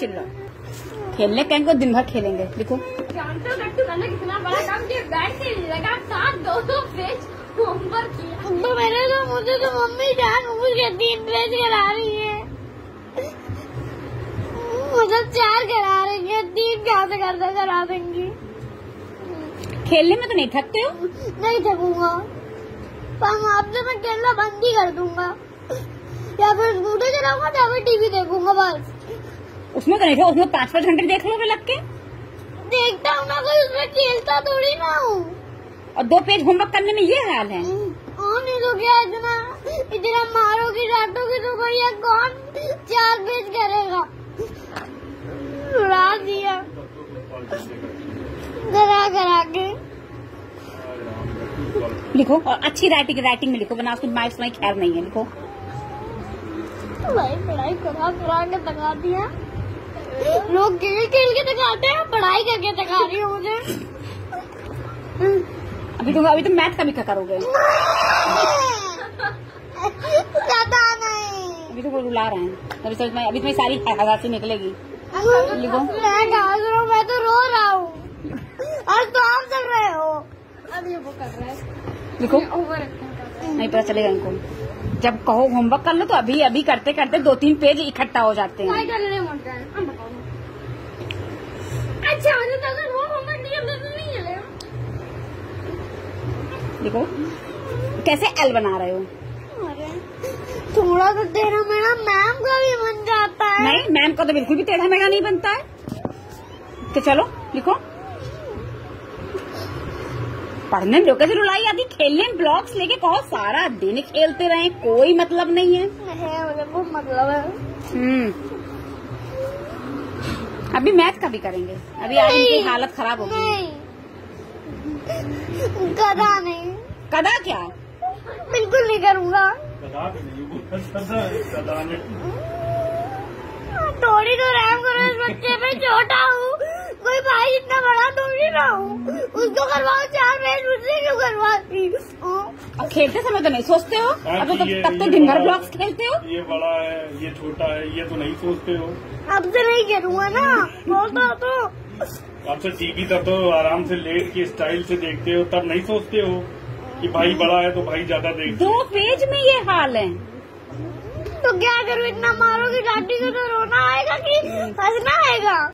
चिल्लाओ। खेलने कहेंगे तो दिन भर खेलेंगे देखो। हो कितना बड़ा काम किया? बैठ से लगा साथ दो दो पेज होमवर्क किया। तो मेरे तो मुझे तो मम्मी जान मुझे तीन पेज करा रही है। मुझे चार करा रही है तीन कहाँ से करते करा देंगी। खेलने में तो नहीं थकते हो? नहीं थकूँगा। पर आपसे मैं खेलना बंद ही कर दूँगा। या फिर स्कूटर चलाऊँगा या फिर टीवी देखूँगा बस। उसमें तो नहीं थे उसमें पाँच पाँच घंटे देख लो मैं लग के। देखता हूँ ना कोई उसमें खेलता थोड़ी ना हूँ। और दो पेज होमवर्क करने में ये हाल है। तो क्या इतना? इतना मारोगी डांटोगी तो भैया कौन चार पेज करेगा? रुला दिया। करा करा के। लिखो और अच्छी राइटिंग राइटिंग में लिखो वरना उसमें मार्क्स में खैर नहीं है लिखो। भाई पढ़ाई करा करा के तका दिया। लोग खेल खेल के तकाते हैं पढ़ाई करके तका रही हूँ मुझे। अभी तो अभी तो मैथ का भी करोगे अभी तो वो रुला रहे हैं। अभी तो इसमें अभी तुम्हें सारी हजासी निकलेगी। लिखो मैं हूँ मैं तो रो रहा हूँ। और तो आप चल रहे हो। अब ये वो कर रहा है। लिखो ओवर नहीं पता चलेगा इनको। जब कहो होमवर्क कर लो तो अभी अभी करते करते दो तीन पेज इकट्ठा हो जाते हैं। अच्छा नहीं चलेगा देखो कैसे एल बना रहे हो? थोड़ा तो तेरा मेरा मैम का भी बन जाता है। नहीं मैम का तो बिल्कुल भी टेढ़ा मेढ़ा नहीं बनता है। तो चलो लिखो। पढ़ने में कैसे रुलाई आती खेलने में ब्लॉक्स लेके कहो सारा दिन खेलते रहे कोई मतलब नहीं है। है मुझे बहुत मतलब है। हम्म। अभी मैथ का भी करेंगे। अभी आज इनकी हालत खराब होगी गधा नहीं। कदा क्या? बिल्कुल नहीं करूँगा। थोड़ी तो रहम करो इस बच्चे पे छोटा हूँ। हूँ। उसको करवाओ चार पेज मुझसे क्यों करवाती हूँ? खेलते समय तो नहीं सोचते हो? अब तो ये- तब तो दिन भर बड़ा- ब्लॉक्स खेलते हो? ये बड़ा है ये छोटा है ये तो नहीं सोचते हो। अब से नहीं करूँगा ना। बोलता तो आपसे टीवी तब तो आराम से लेट के स्टाइल से देखते हो तब नहीं सोचते हो कि भाई बड़ा है तो भाई ज़्यादा देखते दो पेज में ये हाल है। तो क्या करूँ इतना मारोगी डांटी को तो रोना आएगा कि हंसना आएगा?